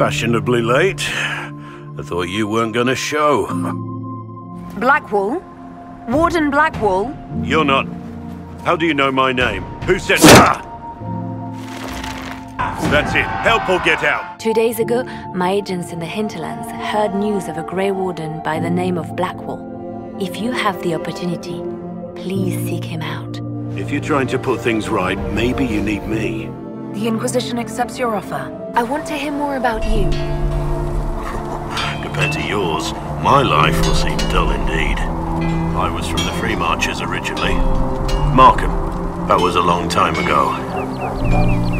Fashionably late. I thought you weren't gonna show. Blackwall? Warden Blackwall? You're not... How do you know my name? Who said... Ah! That's it. Help or get out. Two days ago, my agents in the hinterlands heard news of a Grey Warden by the name of Blackwall. If you have the opportunity, please seek him out. If you're trying to put things right, maybe you need me. The Inquisition accepts your offer. I want to hear more about you. Compared to yours, my life will seem dull indeed. I was from the Free Marches originally. Markham. That was a long time ago.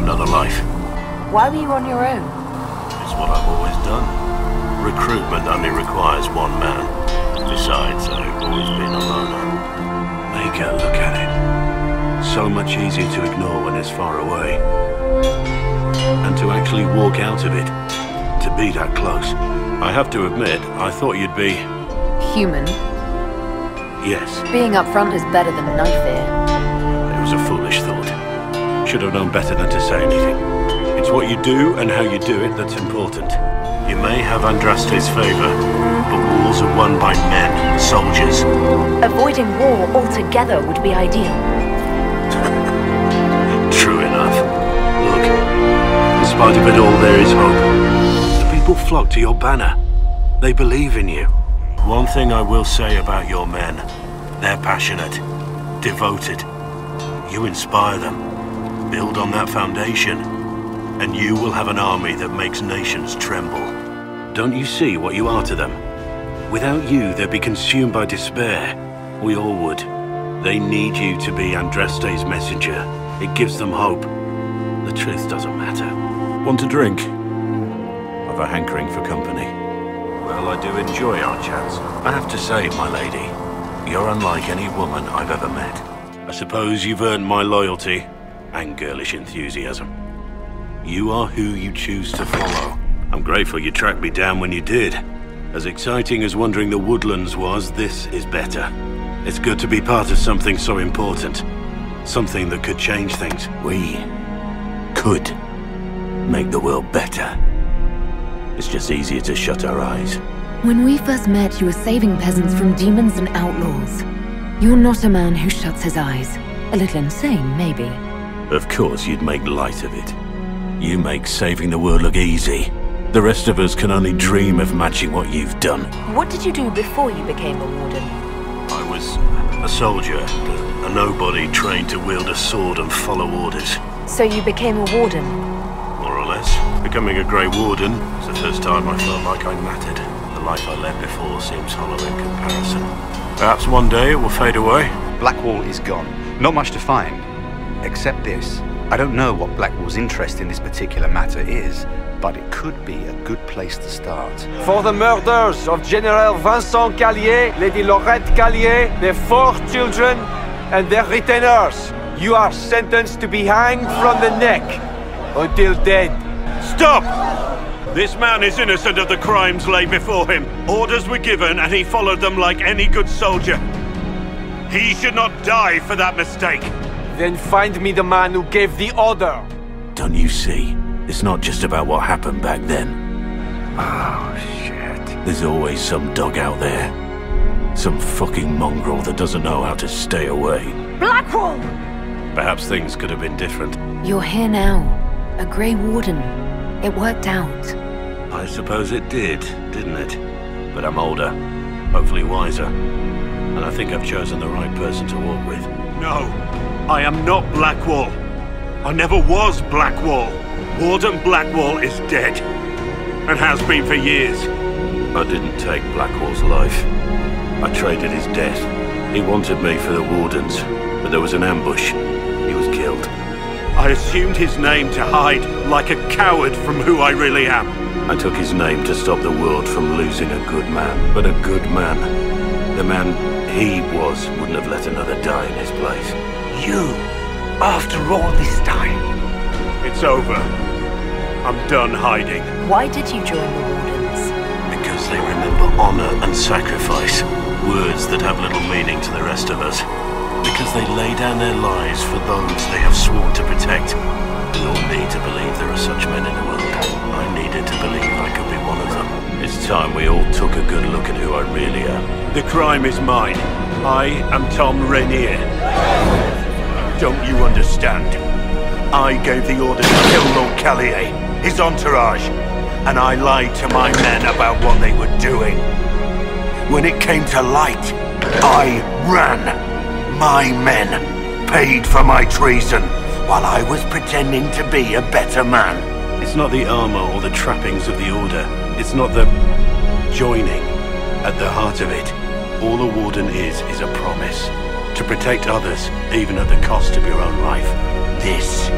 Another life. Why were you on your own? It's what I've always done. Recruitment only requires one man. Besides, I've always been a loner. Make a look at it. So much easier to ignore when it's far away. And to actually walk out of it. To be that close. I have to admit, I thought you'd be... Human? Yes. Being upfront is better than a knife fear. It was a foolish thought. Should have known better than to say anything. It's what you do and how you do it that's important. You may have Andraste's favor, but wars are won by men, soldiers. Avoiding war altogether would be ideal. Spite of it all, there is hope. The people flock to your banner. They believe in you. One thing I will say about your men. They're passionate, devoted. You inspire them. Build on that foundation, and you will have an army that makes nations tremble. Don't you see what you are to them? Without you, they'd be consumed by despair. We all would. They need you to be Andraste's messenger. It gives them hope. The truth doesn't matter. Want a drink? I've a hankering for company. Well, I do enjoy our chats. I have to say, my lady, you're unlike any woman I've ever met. I suppose you've earned my loyalty and girlish enthusiasm. You are who you choose to follow. I'm grateful you tracked me down when you did. As exciting as wandering the woodlands was, this is better. It's good to be part of something so important. Something that could change things. We could make the world better. It's just easier to shut our eyes. When we first met, you were saving peasants from demons and outlaws. You're not a man who shuts his eyes. A little insane, maybe. Of course you'd make light of it. You make saving the world look easy. The rest of us can only dream of matching what you've done. What did you do before you became a warden? I was a soldier, a nobody trained to wield a sword and follow orders. So you became a warden? More or less. Becoming a Grey Warden was the first time I felt like I mattered. The life I led before seems hollow in comparison. Perhaps one day it will fade away. Blackwall is gone. Not much to find. Except this. I don't know what Blackwall's interest in this particular matter is, but it could be a good place to start. For the murders of General Vincent Callier, Lady Laurette Callier, their four children, and their retainers, you are sentenced to be hanged from the neck until dead. Stop! This man is innocent of the crimes laid before him. Orders were given and he followed them like any good soldier. He should not die for that mistake. Then find me the man who gave the order. Don't you see? It's not just about what happened back then. Oh, shit. There's always some dog out there. Some fucking mongrel that doesn't know how to stay away. Blackwall! Perhaps things could have been different. You're here now. A Grey Warden. It worked out. I suppose it did, didn't it? But I'm older, hopefully wiser. And I think I've chosen the right person to walk with. No, I am not Blackwall. I never was Blackwall. Warden Blackwall is dead. And has been for years. I didn't take Blackwall's life. I traded his death. He wanted me for the Wardens, but there was an ambush. He was killed. I assumed his name to hide like a coward from who I really am. I took his name to stop the world from losing a good man. But a good man. The man he was wouldn't have let another die in his place. You, after all this time. It's over. I'm done hiding. Why did you join the Wardens? Because they remember honor and sacrifice. Words that have little meaning to the rest of us. Because they lay down their lives for those they have sworn to protect. We all need to believe there are such men in the world. I needed to believe I could be one of them. It's time we all took a good look at who I really am. The crime is mine. I am Thom Rainier. Don't you understand? I gave the order to kill Lord Callier, his entourage, and I lied to my men about what they were doing. When it came to light, I ran. My men paid for my treason while I was pretending to be a better man. It's not the armor or the trappings of the Order. It's not the joining at the heart of it. All a Warden is, is a promise. To protect others, even at the cost of your own life. This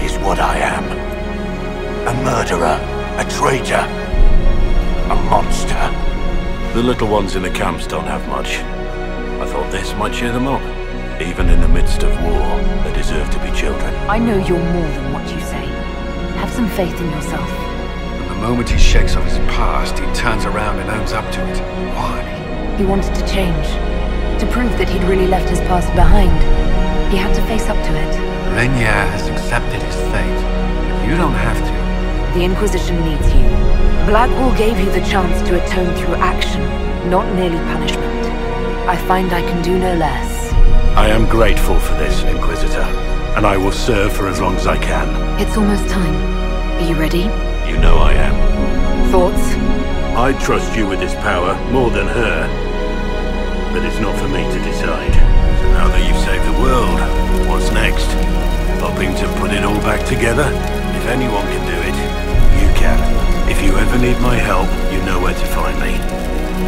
is what I am. A murderer, a traitor, a monster. The little ones in the camps don't have much. I thought this might cheer them up. Even in the midst of war, they deserve to be children. I know you're more than what you say. Have some faith in yourself. And the moment he shakes off his past, he turns around and owns up to it. Why? He wanted to change. To prove that he'd really left his past behind. He had to face up to it. Rainier has accepted his fate. But you don't have to. The Inquisition needs you. Blackwall gave you the chance to atone through action, not merely punishment. I find I can do no less. I am grateful for this, Inquisitor, and I will serve for as long as I can. It's almost time. Are you ready? You know I am. Thoughts? I trust you with this power more than her, but it's not for me to decide. Now that you've saved the world, what's next? Hoping to put it all back together? If anyone can do it, you can. If you ever need my help, you know where to find me.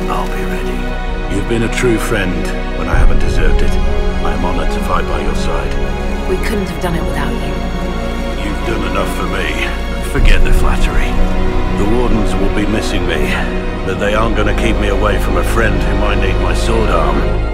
I'll be ready. You've been a true friend when I haven't deserved it. I am honored to fight by your side. We couldn't have done it without you. You've done enough for me. Forget the flattery. The Wardens will be missing me, but they aren't going to keep me away from a friend who might need my sword arm.